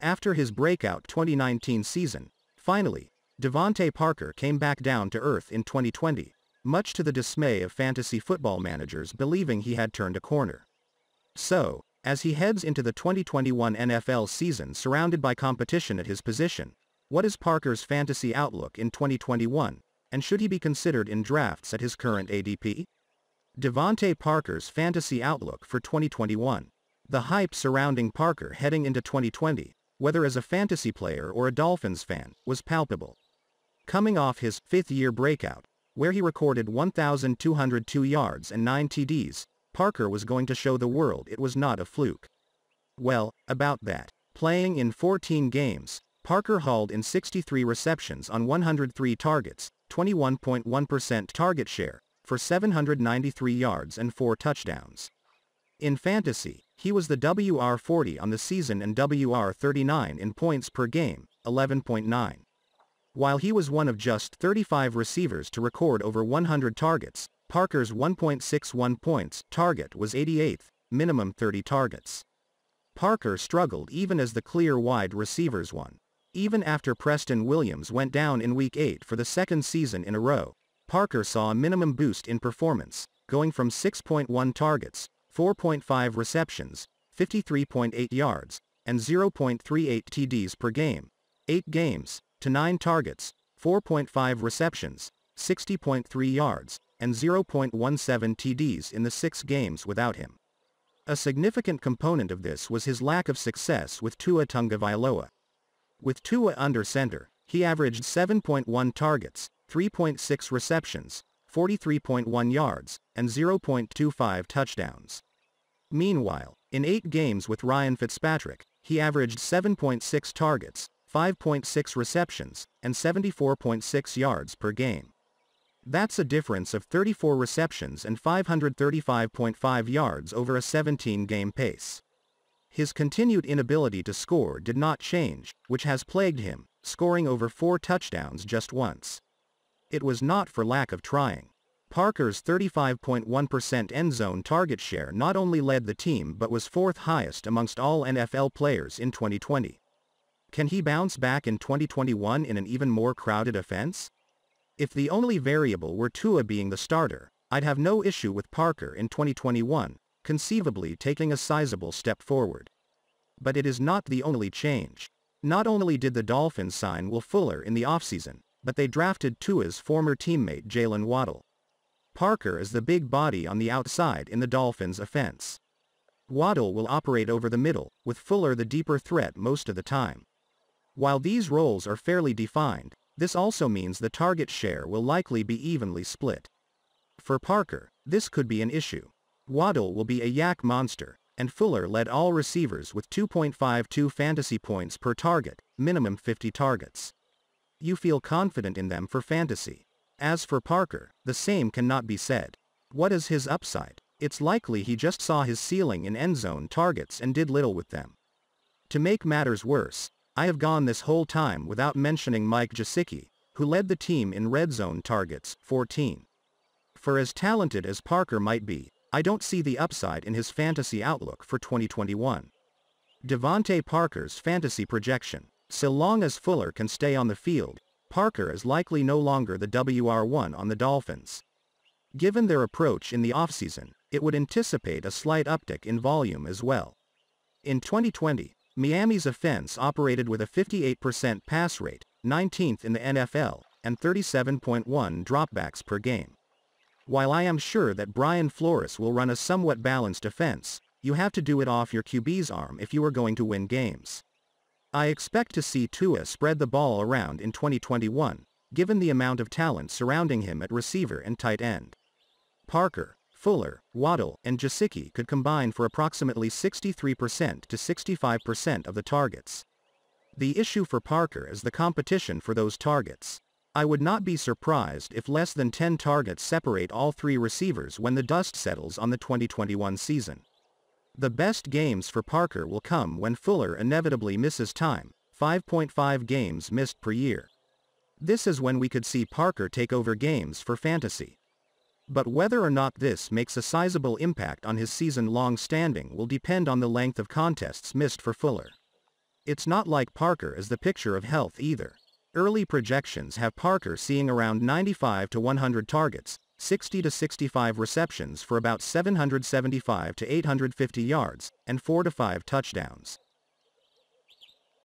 After his breakout 2019 season, finally, DeVante Parker came back down to earth in 2020, much to the dismay of fantasy football managers believing he had turned a corner. So, as he heads into the 2021 NFL season surrounded by competition at his position, what is Parker's fantasy outlook in 2021, and should he be considered in drafts at his current ADP? DeVante Parker's fantasy outlook for 2021. The hype surrounding Parker heading into 2020, whether as a fantasy player or a Dolphins fan, was palpable. Coming off his fifth-year breakout, where he recorded 1,202 yards and 9 TDs, Parker was going to show the world it was not a fluke. Well, about that. Playing in 14 games, Parker hauled in 63 receptions on 103 targets, 21.1% target share, for 793 yards and 4 touchdowns. In fantasy, he was the WR40 on the season and WR39 in points per game, 11.9. While he was one of just 35 receivers to record over 100 targets, Parker's 1.61 points target was 88th, minimum 30 targets. Parker struggled even as the clear wide receivers won. Even after Preston Williams went down in Week 8 for the second season in a row, Parker saw a minimum boost in performance, going from 6.1 targets, 4.5 receptions, 53.8 yards, and 0.38 TDs per game, 8 games, to 9 targets, 4.5 receptions, 60.3 yards, and 0.17 TDs in the six games without him. A significant component of this was his lack of success with Tua Tagovailoa. With Tua under center, he averaged 7.1 targets, 3.6 receptions, 43.1 yards, and 0.25 touchdowns. Meanwhile, in eight games with Ryan Fitzpatrick, he averaged 7.6 targets, 5.6 receptions, and 74.6 yards per game. That's a difference of 34 receptions and 535.5 yards over a 17-game pace. His continued inability to score did not change, which has plagued him, scoring over four touchdowns just once. It was not for lack of trying. Parker's 35.1% end zone target share not only led the team but was fourth highest amongst all NFL players in 2020. Can he bounce back in 2021 in an even more crowded offense? If the only variable were Tua being the starter, I'd have no issue with Parker in 2021, conceivably taking a sizable step forward. But it is not the only change. Not only did the Dolphins sign Will Fuller in the offseason, but they drafted Tua's former teammate Jaylen Waddle. Parker is the big body on the outside in the Dolphins' offense. Waddle will operate over the middle, with Fuller the deeper threat most of the time. While these roles are fairly defined, this also means the target share will likely be evenly split. For Parker, this could be an issue. Waddle will be a YAC monster, and Fuller led all receivers with 2.52 fantasy points per target, minimum 50 targets. You feel confident in them for fantasy. As for Parker, the same cannot be said. What is his upside? It's likely he just saw his ceiling in end zone targets and did little with them. To make matters worse, I have gone this whole time without mentioning Mike Gesicki, who led the team in red zone targets, 14. For as talented as Parker might be, I don't see the upside in his fantasy outlook for 2021. DeVante Parker's fantasy projection. So long as Fuller can stay on the field, Parker is likely no longer the WR1 on the Dolphins. Given their approach in the offseason, it would anticipate a slight uptick in volume as well. In 2020, Miami's offense operated with a 58% pass rate, 19th in the NFL, and 37.1 dropbacks per game. While I am sure that Brian Flores will run a somewhat balanced offense, you have to do it off your QB's arm if you are going to win games. I expect to see Tua spread the ball around in 2021, given the amount of talent surrounding him at receiver and tight end. Parker, Fuller, Waddle, and Gesicki could combine for approximately 63% to 65% of the targets. The issue for Parker is the competition for those targets. I would not be surprised if less than 10 targets separate all three receivers when the dust settles on the 2021 season. The best games for Parker will come when Fuller inevitably misses time, 5.5 games missed per year. This is when we could see Parker take over games for fantasy. But whether or not this makes a sizable impact on his season-long standing will depend on the length of contests missed for Fuller. It's not like Parker is the picture of health either. Early projections have Parker seeing around 95 to 100 targets, 60 to 65 receptions for about 775 to 850 yards, and 4 to 5 touchdowns.